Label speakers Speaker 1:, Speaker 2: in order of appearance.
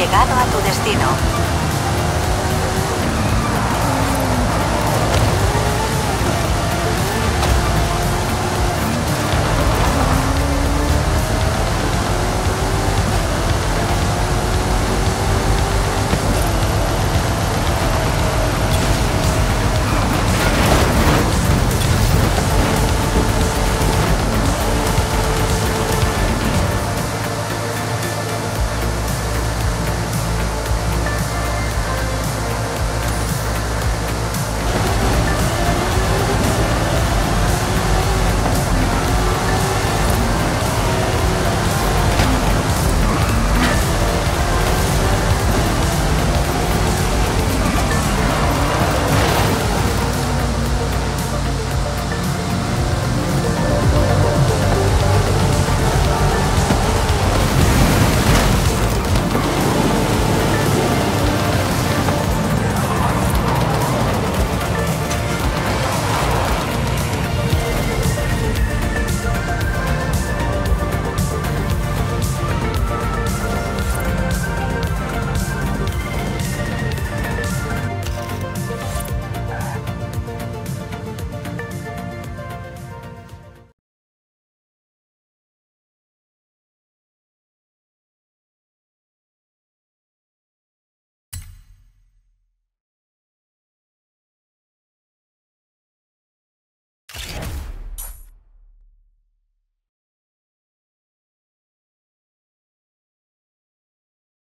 Speaker 1: llegado a tu destino.